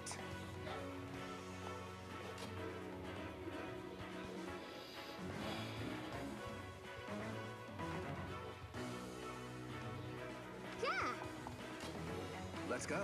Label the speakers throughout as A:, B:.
A: right.
B: Yeah.
A: Let's go.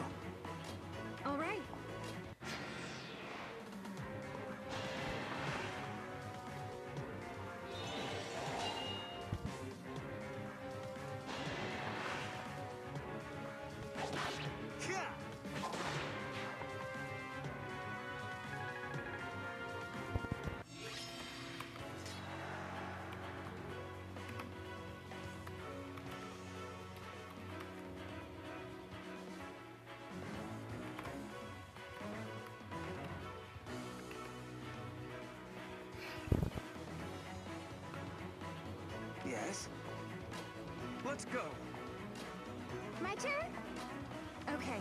A: Let's go.
B: My turn? Okay.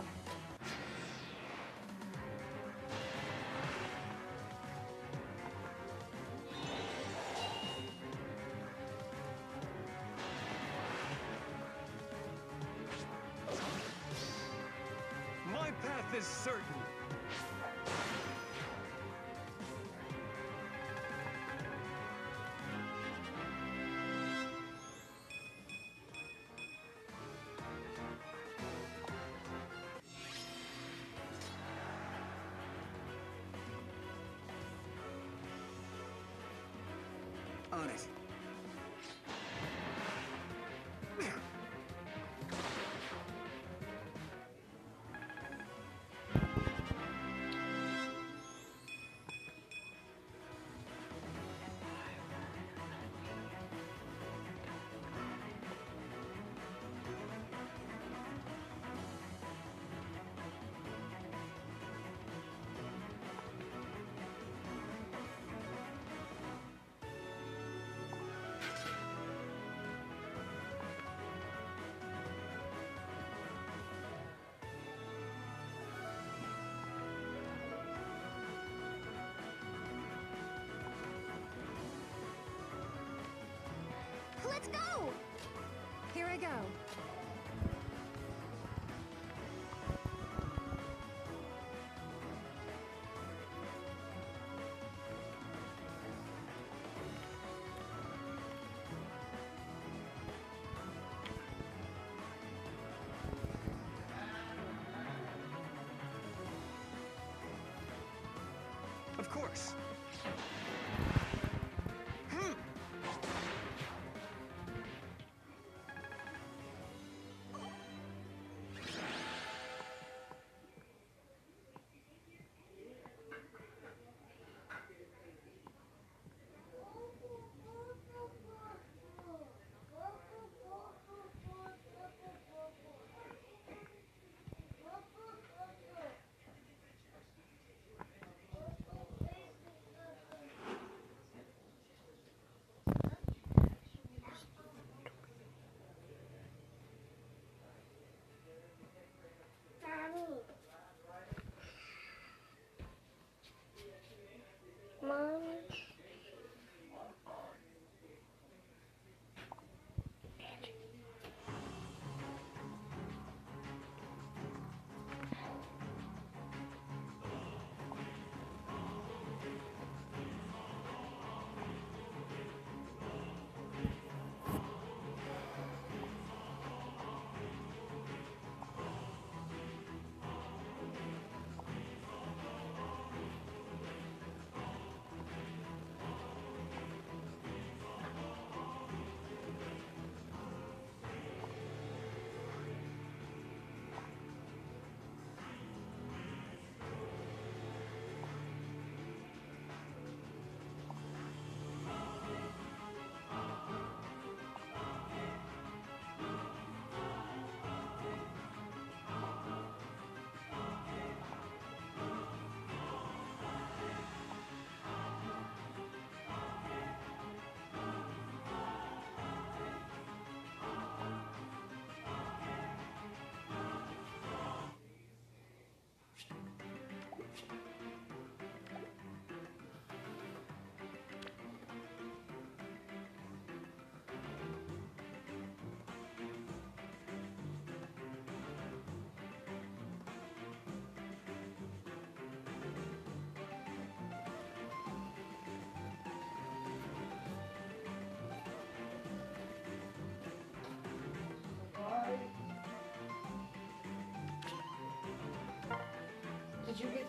A: My path is certain. On
B: Let's go! Here I go.
A: Of course.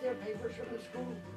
C: Their papers from the school?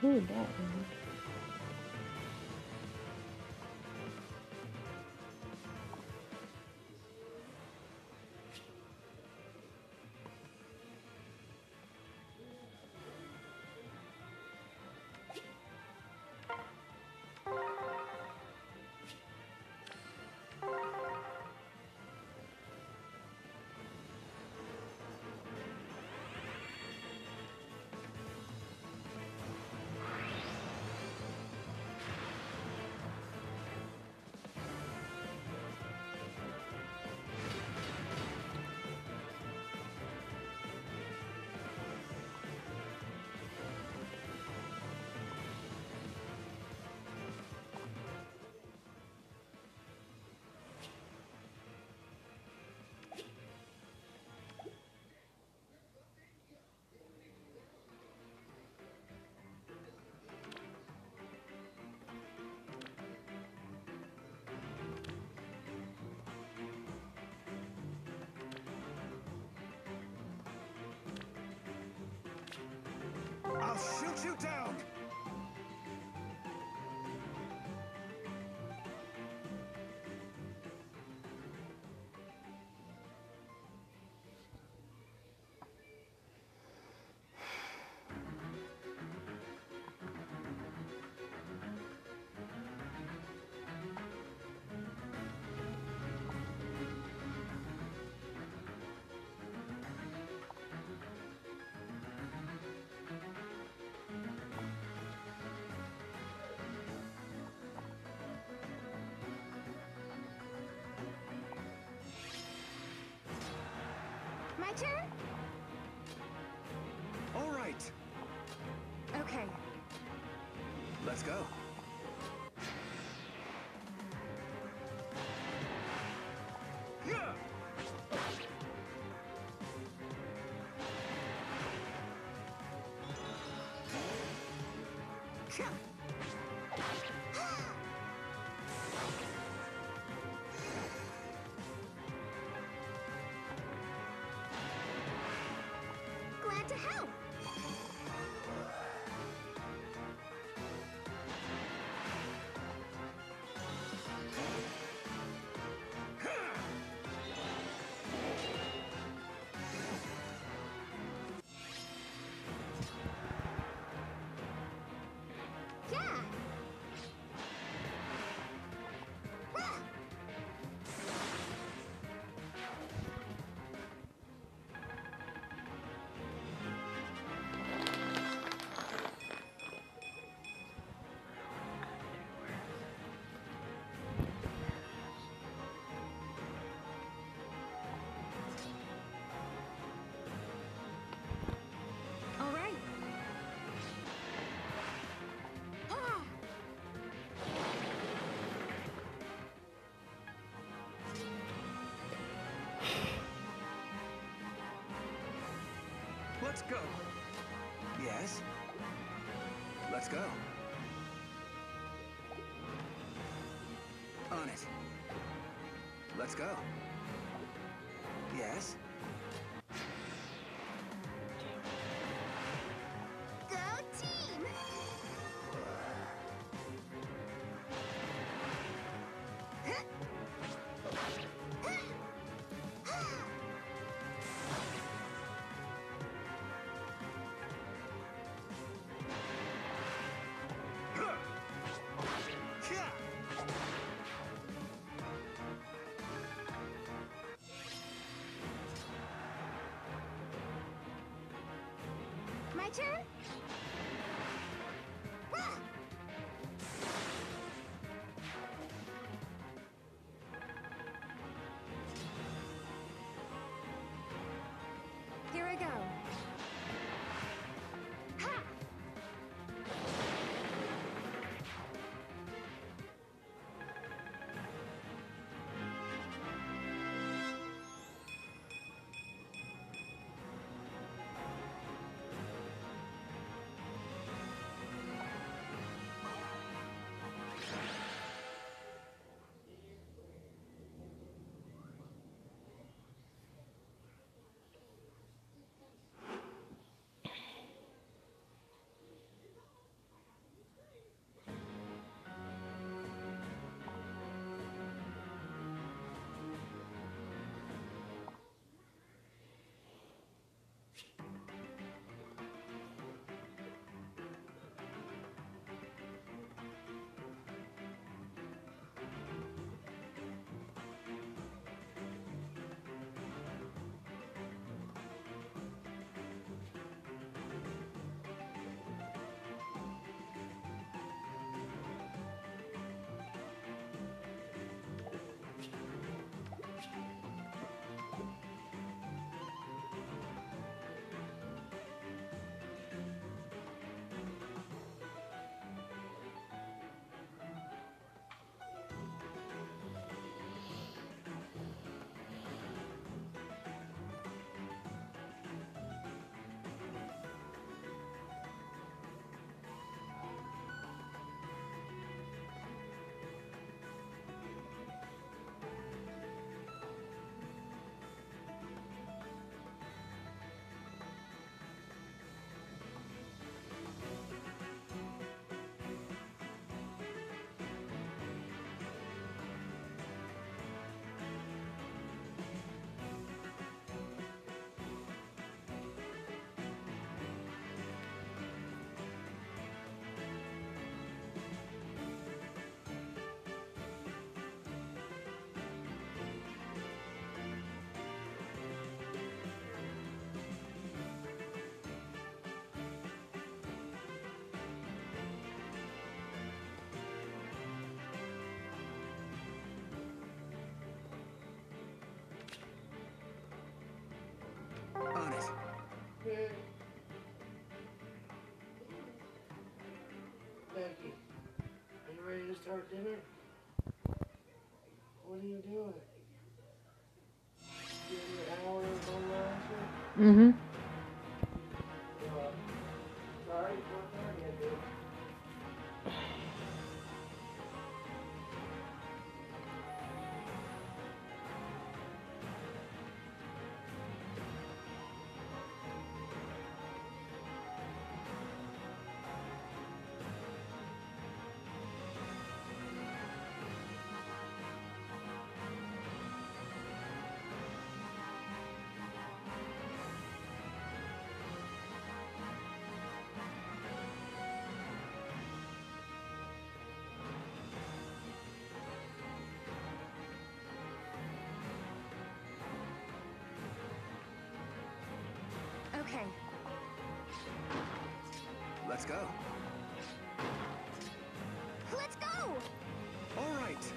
D: who that is.
B: My turn?
A: All right,
B: Okay.
A: let's go. Yeah!
B: To help.
A: Let's go. Yes? Let's go. On it. Let's go. Yes?
B: Here I go.
C: Start dinner? What are you doing? Give you an hour?
D: Mm-hmm.
B: Okay.
A: Let's go.
B: Let's go!
A: All right.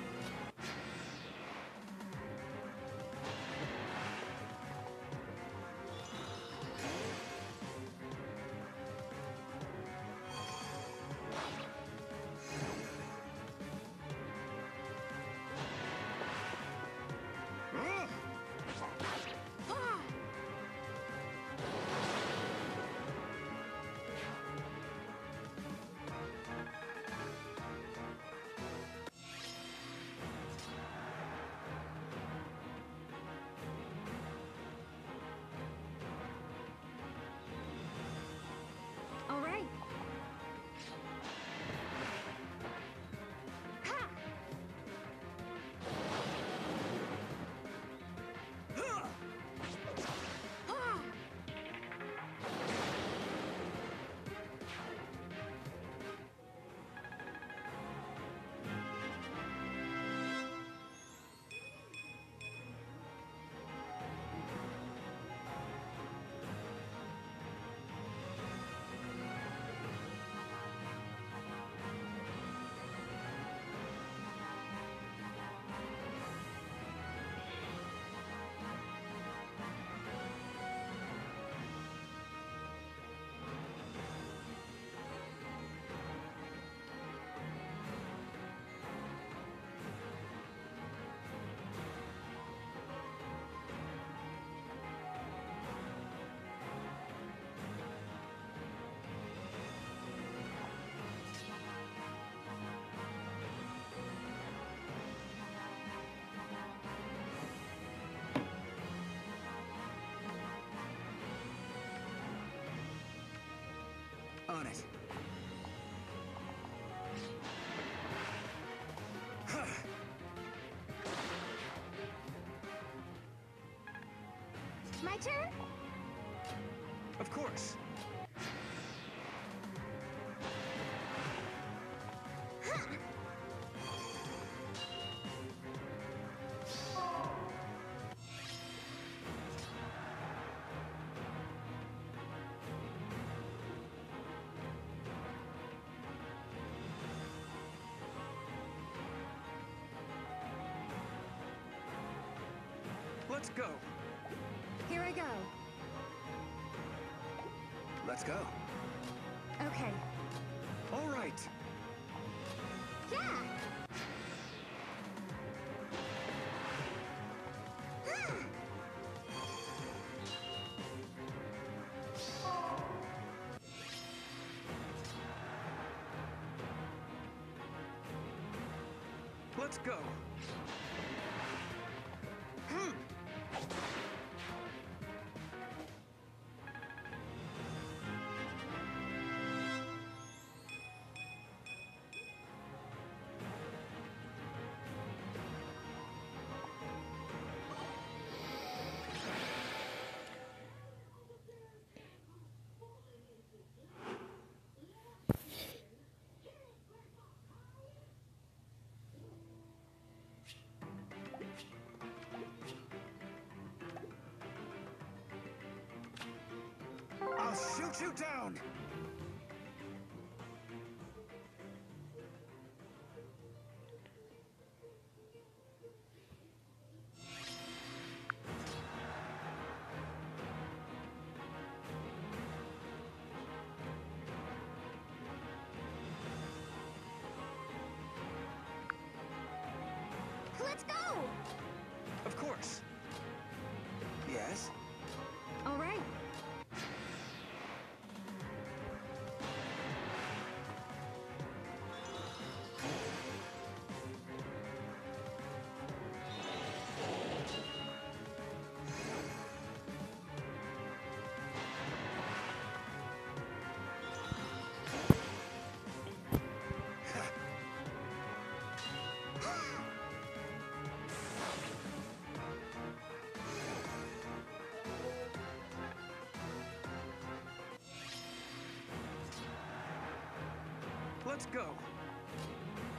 A: It.
B: My turn?
A: Of course. Let's go.
B: Here I go.
A: Let's go.
B: Okay.
A: All right.
B: Yeah! Ah!
A: Let's go. You down.
B: Let's go.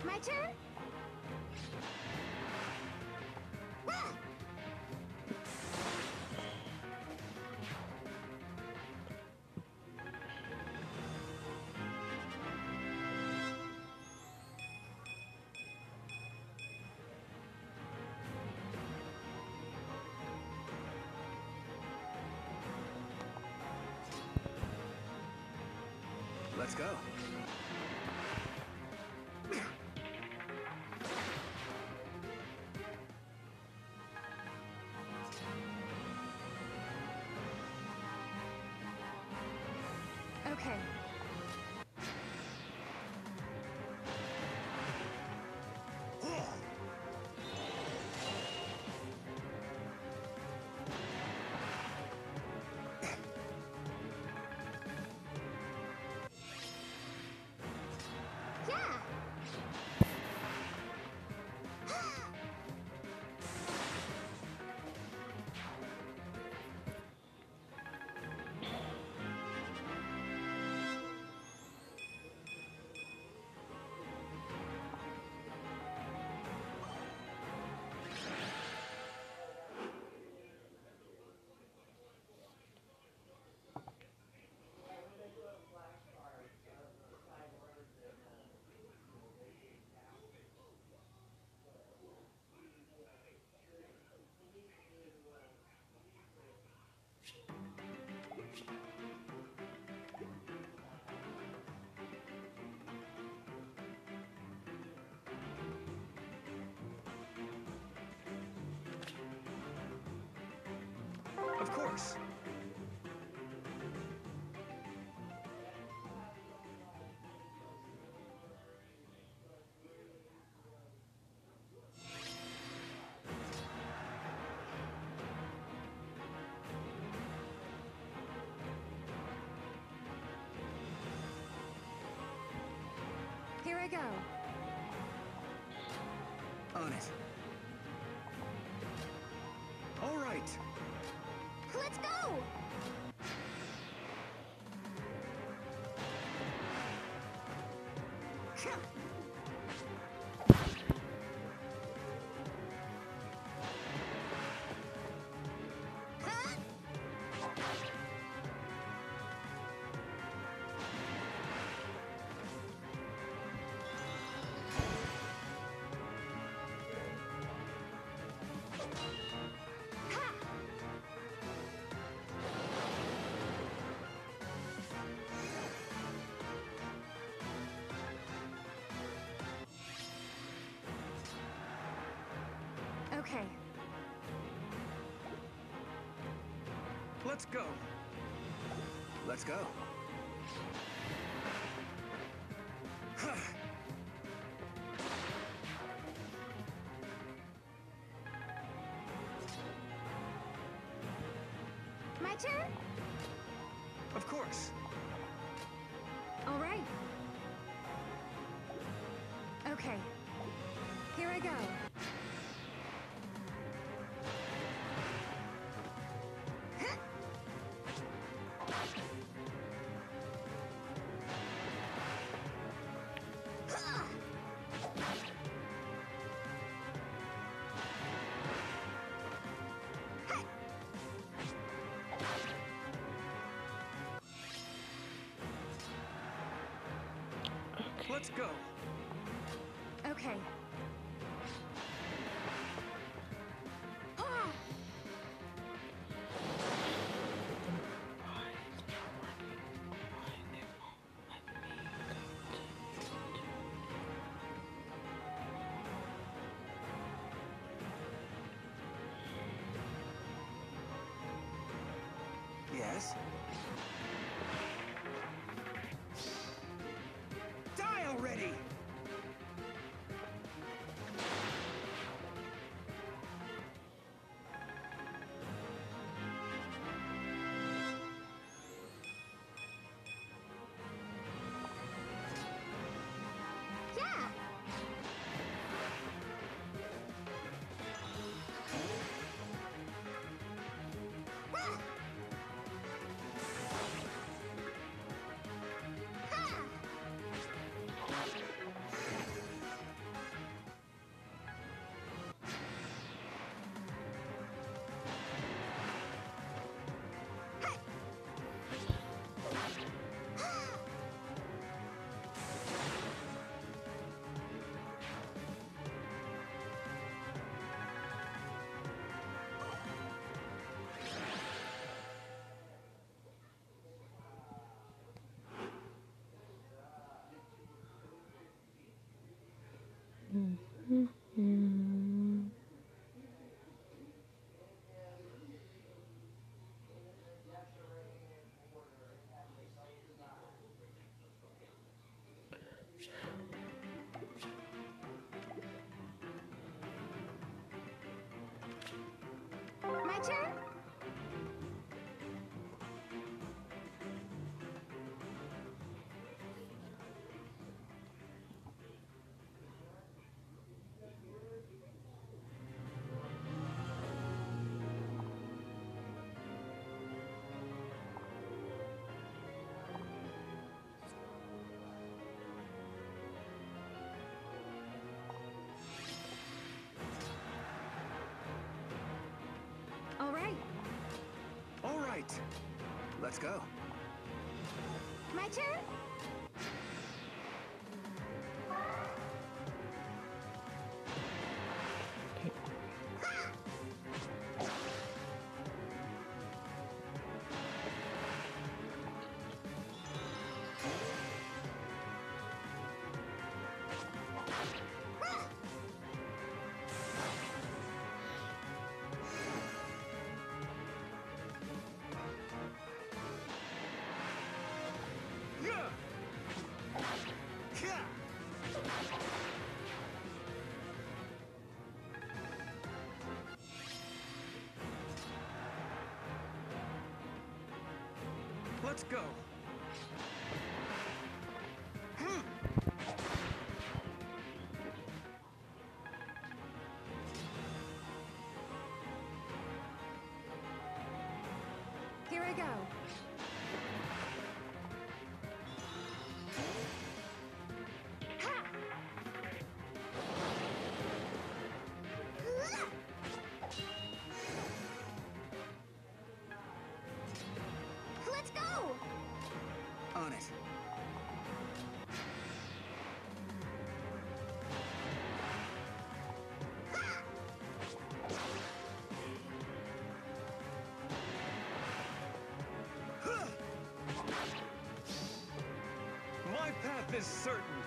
B: My turn? Ah!
A: Let's go.
B: Okay.
A: Of course.
B: Here I go.
A: On it. All right.
B: Let's go! Huh? Okay.
A: Let's go. Let's go.
B: My turn?
A: Of course.
B: All right. Okay. Here I go.
A: Let's go.
B: Okay.
A: Yes.
B: Right.
A: Let's go.
B: My turn?
A: Let's go. Here
B: I go.
A: My path is certain.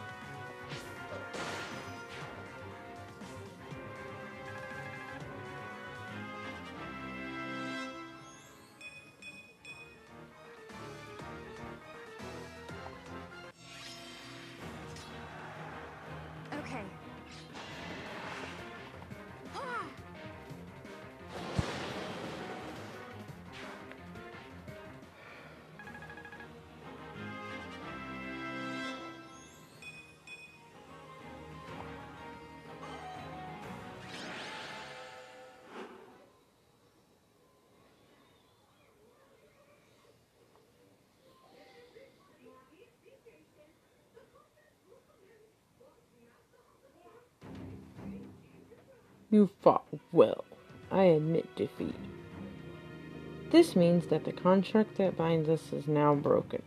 D: You fought well. I admit defeat. This means that the contract that binds us is now broken.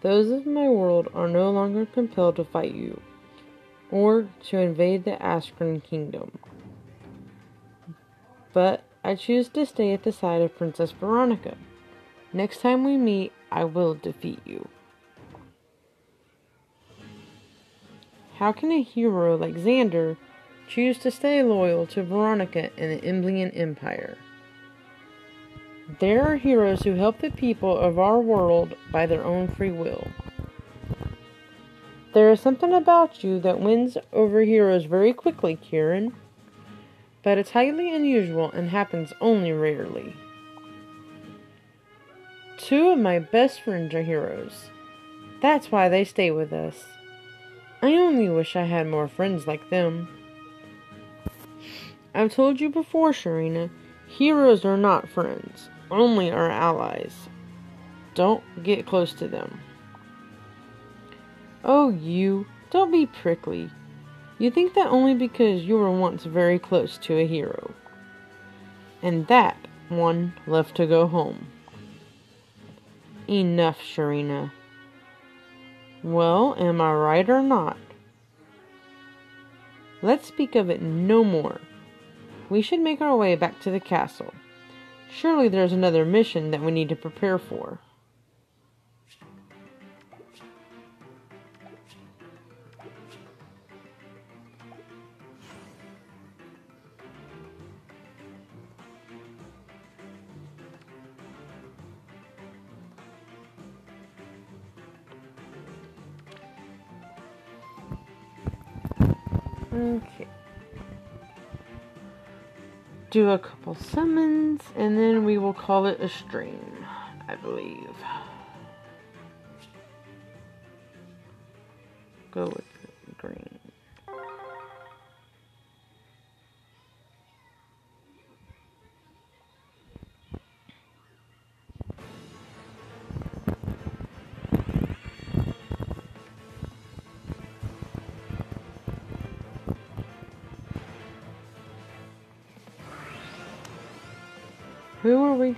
D: Those of my world are no longer compelled to fight you, or to invade the Askran kingdom. But I choose to stay at the side of Princess Veronica. Next time we meet, I will defeat you. How can a hero like Xander choose to stay loyal to Veronica and the Emblian Empire? There are heroes who help the people of our world by their own free will. There is something about you that wins over heroes very quickly, Kiran. But it's highly unusual and happens only rarely. Two of my best friends are heroes. That's why they stay with us. I only wish I had more friends like them. I've told you before, Sharena, heroes are not friends, only our allies. Don't get close to them. Oh, you, don't be prickly. You think that only because you were once very close to a hero. And that one left to go home. Enough, Sharena. Well, am I right or not? Let's speak of it no more. We should make our way back to the castle. Surely there's another mission that we need to prepare for. Okay. Do a couple summons, and then we will call it a stream, I believe.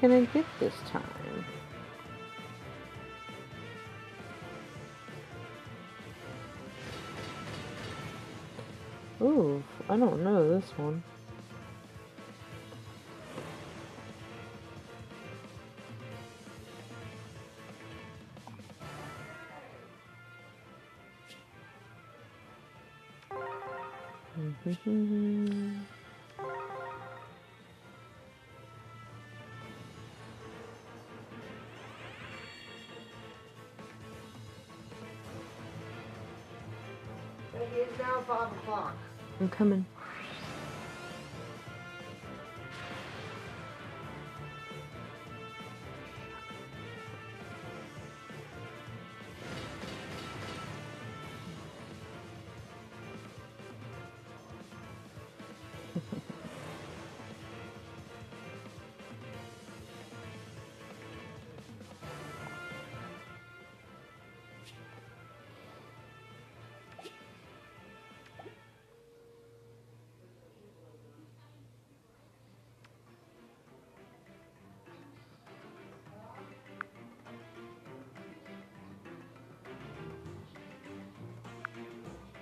D: We gonna get this time? Ooh, I don't know this one. Mm-hmm.
C: It is now five o'clock.
D: I'm coming.